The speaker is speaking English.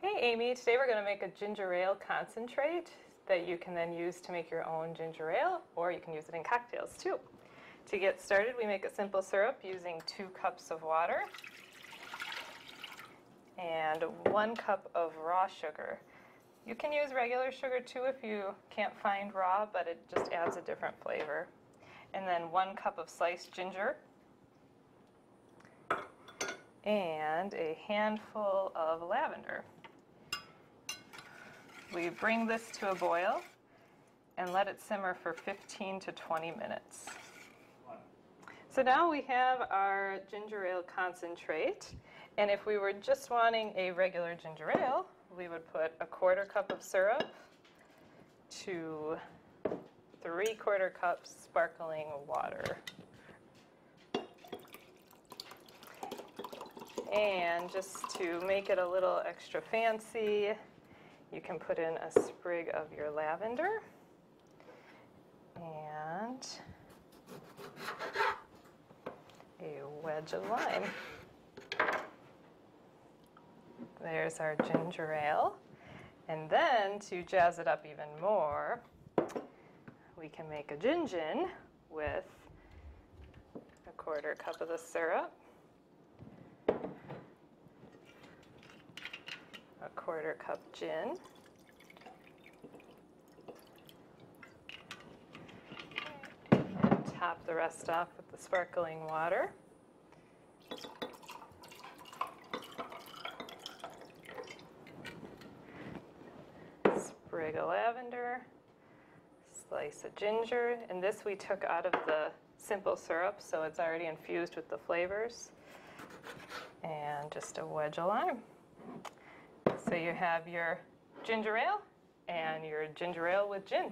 Hey Amy, today we're going to make a ginger ale concentrate that you can then use to make your own ginger ale or you can use it in cocktails too. To get started we make a simple syrup using two cups of water and one cup of raw sugar. You can use regular sugar too if you can't find raw, but it just adds a different flavor. And then one cup of sliced ginger and a handful of lavender. We bring this to a boil and let it simmer for 15 to 20 minutes. So now we have our ginger ale concentrate. And if we were just wanting a regular ginger ale, we would put a quarter cup of syrup to three quarter cups sparkling water. And just to make it a little extra fancy, you can put in a sprig of your lavender and a wedge of lime. There's our ginger ale. And then to jazz it up even more, we can make a gin gin with a quarter cup of the syrup, a quarter cup gin, and top the rest off with the sparkling water. Sprig of lavender, slice of ginger, and this we took out of the simple syrup, so it's already infused with the flavors, and just a wedge of lime. So you have your ginger ale and your ginger ale with gin.